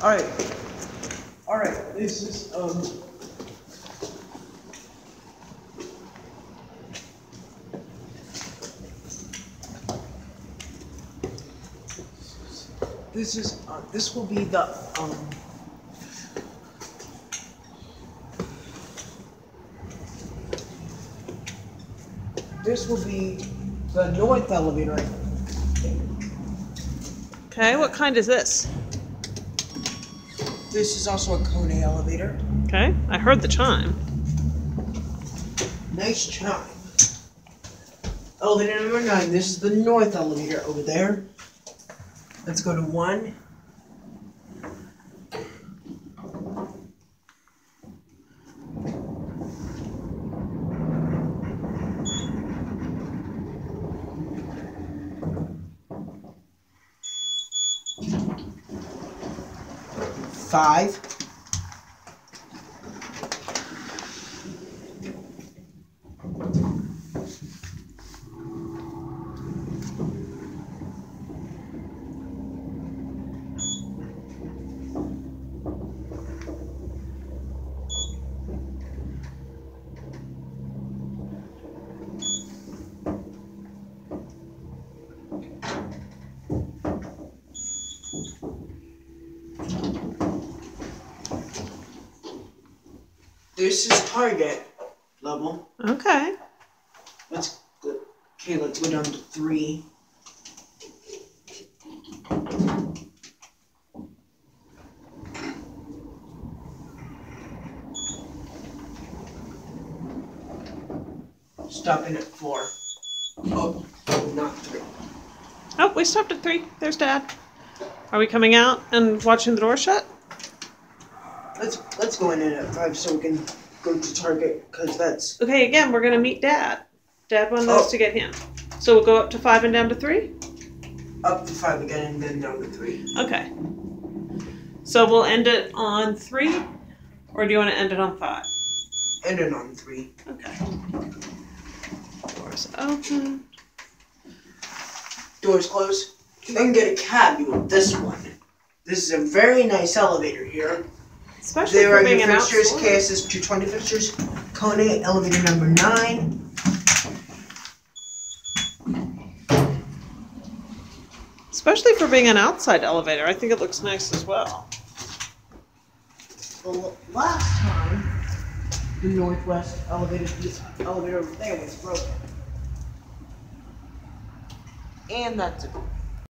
Alright. Alright, this is, um. This is, uh, this will be the, um. This will be the north elevator, Okay, what kind is this? This is also a Kone elevator. Okay, I heard the chime. Nice chime. Elevator number nine. This is the north elevator over there. Let's go to one. Five. This is target level. Okay. Let's go. Okay, let's go down to three. Stopping at four. Oh, not three. Oh, we stopped at three. There's Dad. Are we coming out and watching the door shut? Let's let's go in at five so we can go to target because that's Okay, again, we're gonna meet Dad. Dad wanted Oh. us to get him. So we'll go up to five and down to three? up to five again and then down to three. Okay. So we'll end it on three, or do you want to end it on five? And then on three. Okay. Doors open. Doors closed. You can get a cab. You want this one. This is a very nice elevator here. Especially There for are being your an fixtures, outdoor. KSS 220 fixtures, Kone elevator number 9. Especially for being an outside elevator, I think it looks nice as well. The l- last time, the northwest elevator, this elevator over there was broken. And that's a